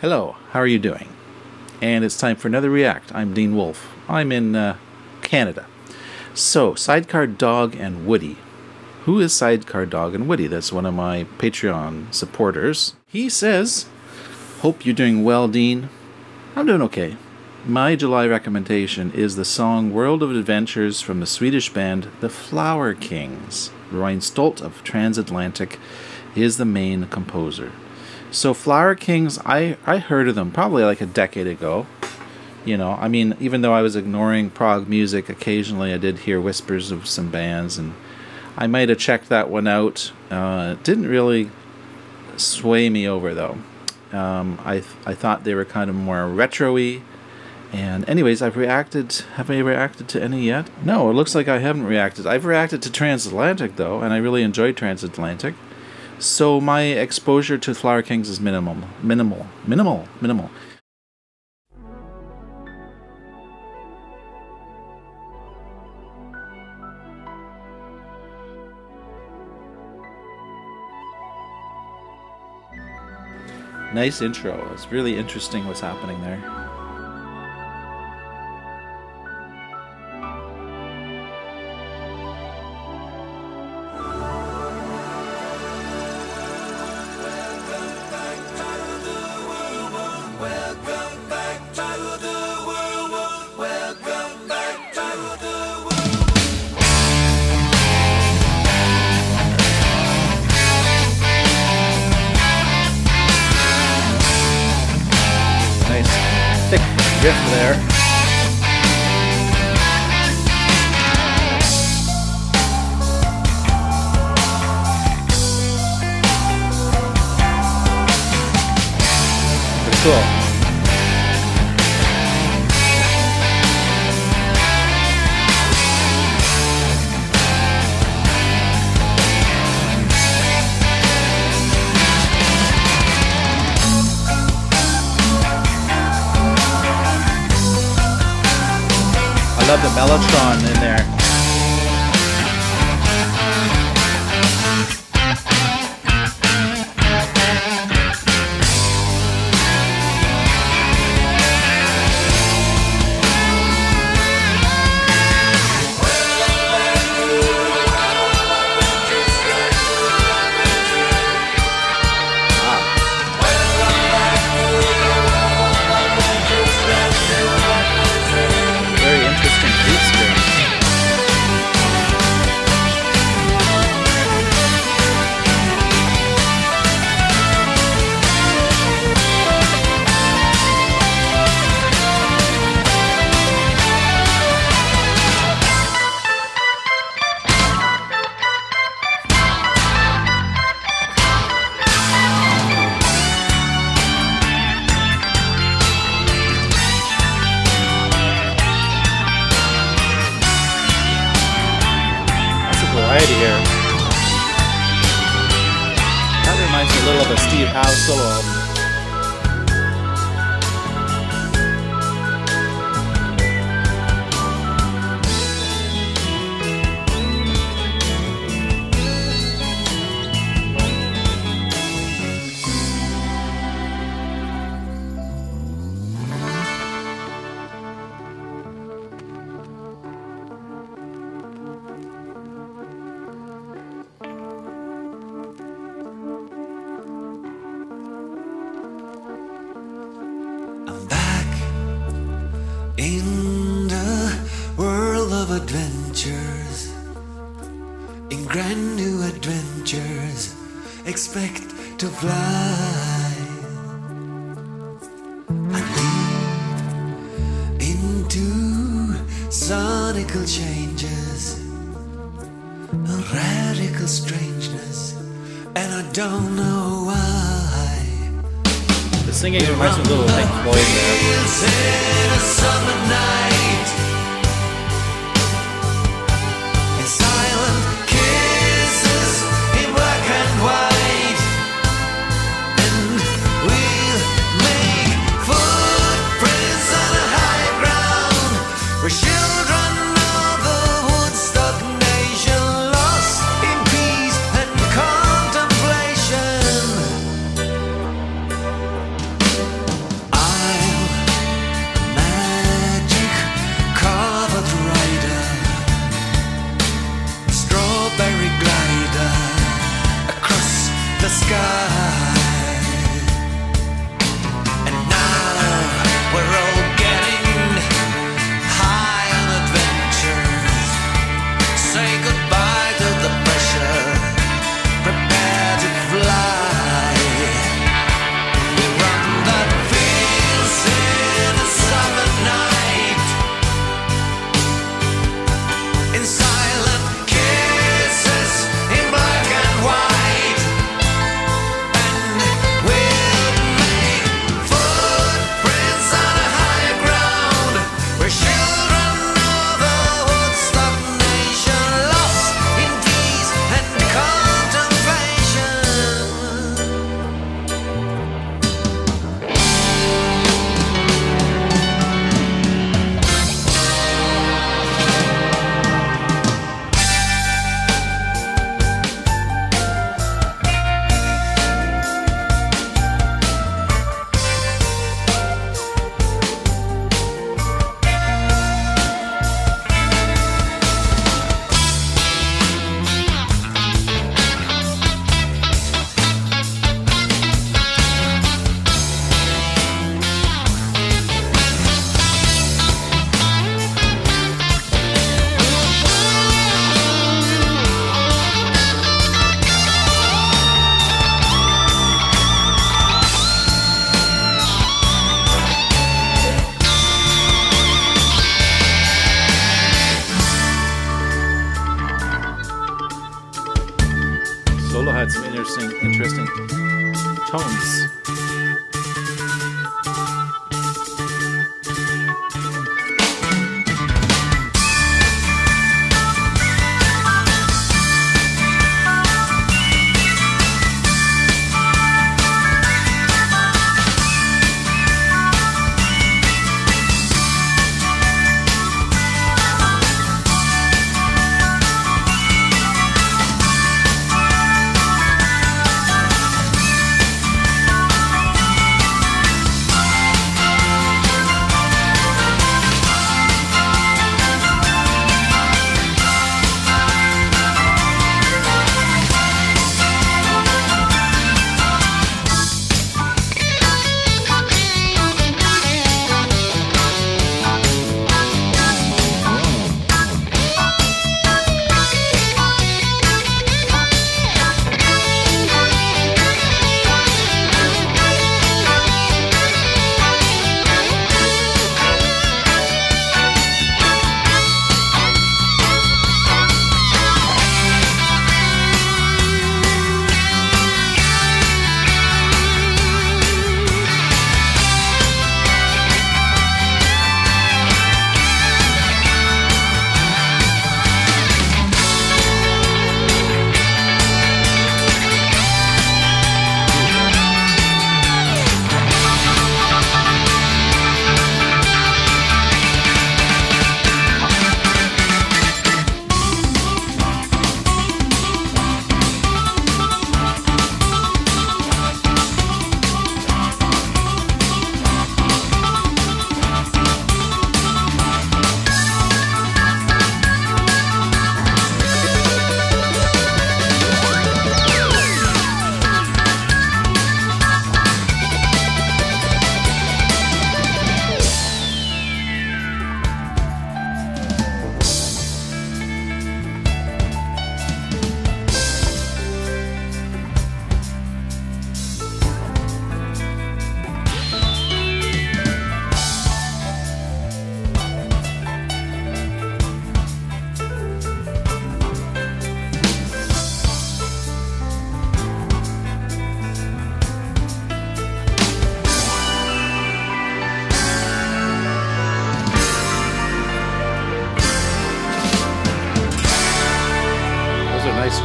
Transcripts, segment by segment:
Hello, how are you doing? And it's time for another React. I'm Dean Wolfe. I'm in uh, Canada. So, Sidecar Dog and Woody. Who is Sidecar Dog and Woody? That's one of my Patreon supporters. He says, Hope you're doing well, Dean. I'm doing okay. My July recommendation is the song World of Adventures from the Swedish band The Flower Kings. Roine Stolt of Transatlantic is the main composer. So Flower Kings, I, I heard of them probably like a decade ago. You know, I mean, even though I was ignoring prog music, occasionally I did hear whispers of some bands, and I might have checked that one out. Uh, didn't really sway me over though. Um, I I thought they were kind of more retro-y. And anyways, I've reacted. Have I reacted to any yet? No, it looks like I haven't reacted. I've reacted to Transatlantic though, and I really enjoyed Transatlantic. So my exposure to Flower Kings is minimal, minimal, minimal, minimal. Nice intro. It's really interesting what's happening there. Riff there. Cool. Love the Mellotron in there. Adventures, expect to fly. Leap into sonical changes, a radical strangeness, and I don't know why. The singing reminds me a little Pink Floyd there.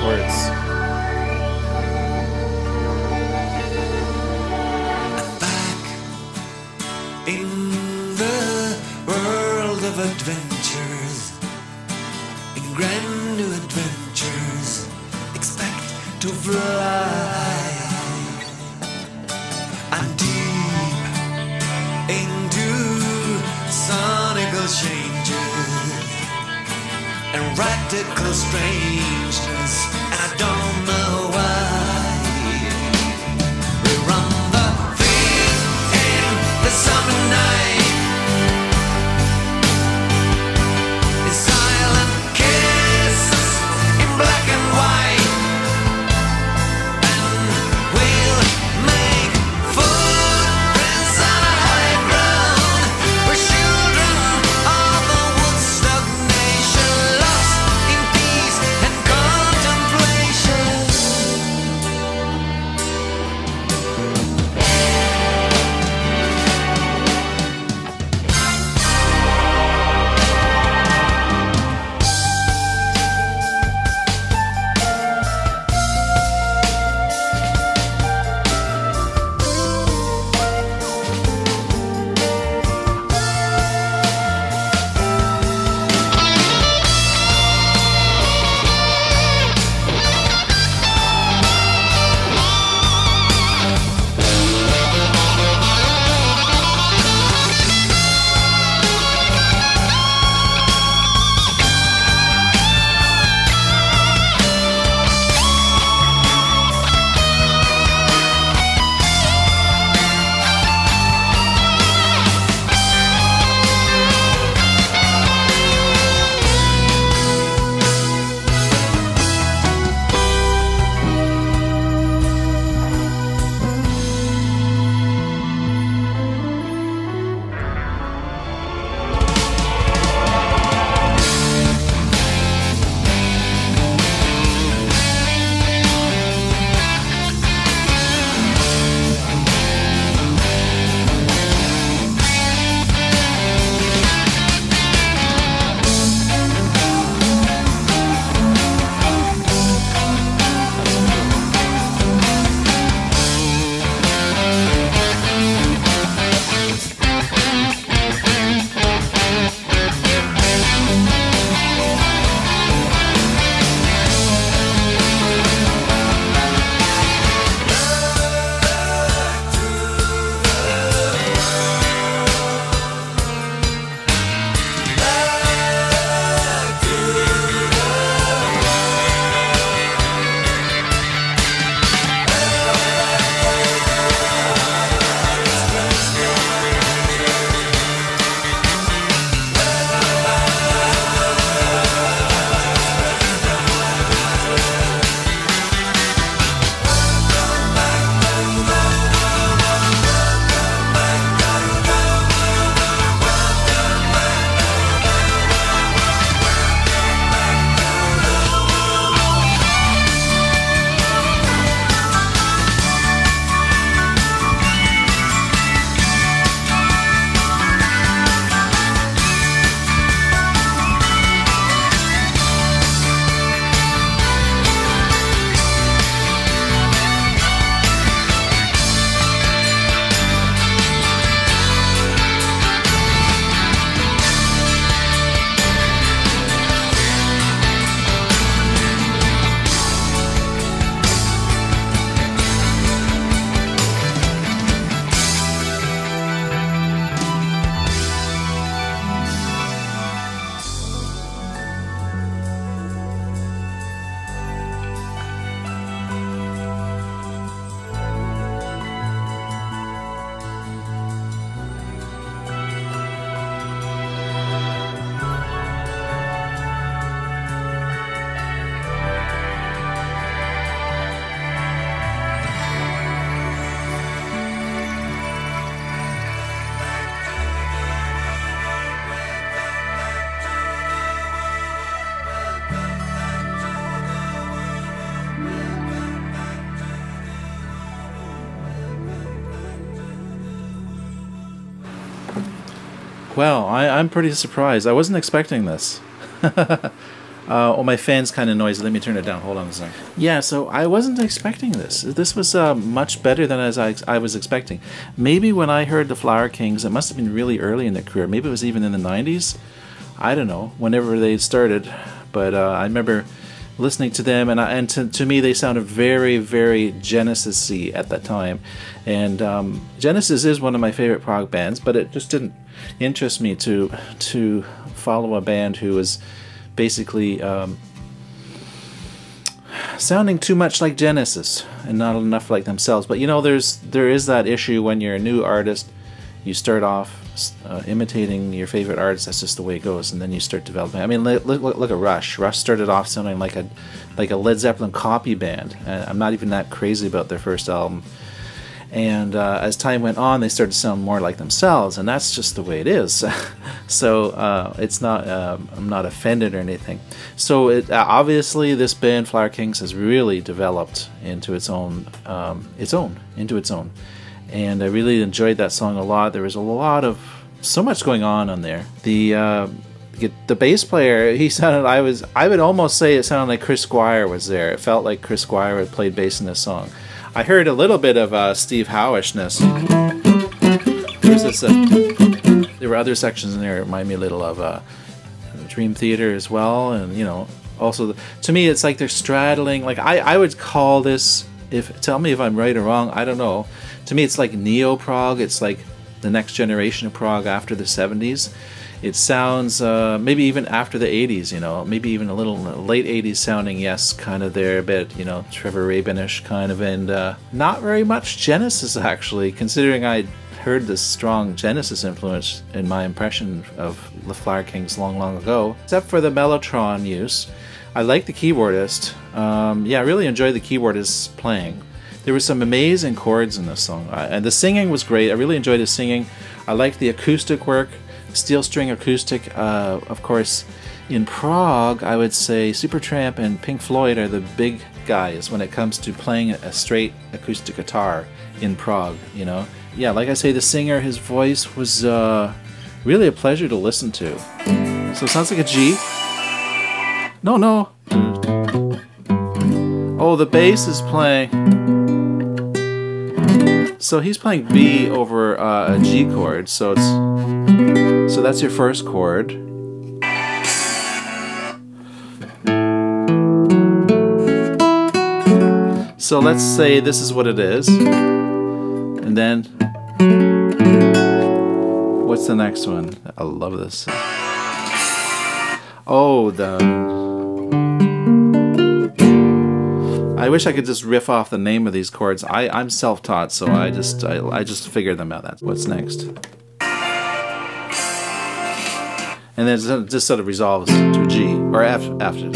Backwards. And radical strangeness, I don't know Well, I, I'm pretty surprised. I wasn't expecting this. Uh, oh, my fan's kind of noisy. Let me turn it down. Hold on a second. Yeah, so I wasn't expecting this. This was uh, much better than as I, I was expecting. Maybe when I heard the Flower Kings, it must have been really early in their career. Maybe it was even in the 90s. I don't know, whenever they started. But uh, I remember listening to them, and, I, and to, to me, they sounded very, very Genesis y at that time. And um, Genesis is one of my favorite prog bands, but it just didn't interest me to to follow a band who was basically um, sounding too much like Genesis and not enough like themselves. But you know, there's there is that issue when you're a new artist. You start off uh, imitating your favorite artists. That's just the way it goes, and then you start developing. I mean, look, look, look at Rush. Rush started off sounding like a like a Led Zeppelin copy band. And I'm not even that crazy about their first album. And uh, as time went on, they started to sound more like themselves, and that's just the way it is. so uh, it's not. Um, I'm not offended or anything. So it, uh, obviously, this band, Flower Kings, has really developed into its own, um, its own, into its own. And I really enjoyed that song a lot. There was a lot of so much going on on there. The uh, the bass player, he sounded. I was. I would almost say it sounded like Chris Squire was there. It felt like Chris Squire had played bass in this song. I heard a little bit of uh, Steve Howishness. There's this, uh, there were other sections in there that remind me a little of uh, Dream Theater as well, and you know, also to me it's like they're straddling. Like I, I would call this. If tell me if I'm right or wrong. I don't know. To me, it's like neo prog. It's like the next generation of prog after the 70s it sounds uh, maybe even after the 80s you know maybe even a little late 80s sounding yes kind of there a bit you know trevor rabinish kind of and uh, not very much genesis actually considering i heard this strong genesis influence in my impression of the flower kings long long ago except for the mellotron use i like the keyboardist um, yeah i really enjoyed the keyboardist playing there were some amazing chords in this song and the singing was great i really enjoyed his singing i liked the acoustic work steel string acoustic. Uh, of course, in prog, I would say Supertramp and Pink Floyd are the big guys when it comes to playing a straight acoustic guitar in prog. You know, yeah, like I say, the singer, his voice was uh, really a pleasure to listen to. So it sounds like a G. No, no. Oh, the bass is playing. So he's playing B over uh, a G chord, so it's so that's your first chord. So let's say this is what it is. And then, what's the next one? I love this. Oh, the. I wish I could just riff off the name of these chords. I, I'm self-taught, so I just I, I just figured them out. That's what's next and then it just sort of resolves to G or F after.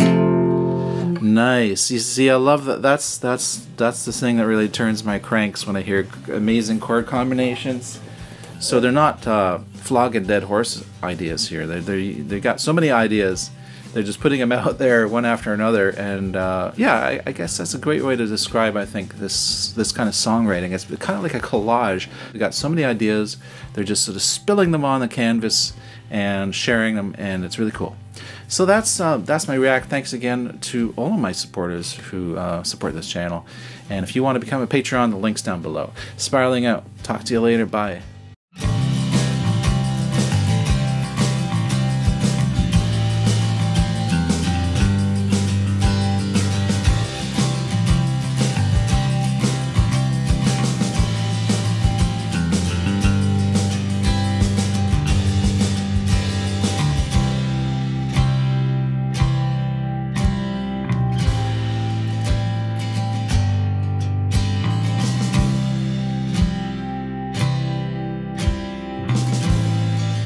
Nice. You see, I love that. That's that's that's the thing that really turns my cranks when I hear amazing chord combinations. So they're not uh, flogging dead horse ideas here. They they they got so many ideas. They're just putting them out there one after another, and uh, yeah, I, I, guess that's a great way to describe. I think this this kind of songwriting. It's kind of like a collage. We got so many ideas. They're just sort of spilling them on the canvas and sharing them, and it's really cool. So that's uh, that's my react. Thanks again to all of my supporters who uh, support this channel. And if you want to become a Patreon, the link's down below. Spiraling out. Talk to you later. Bye.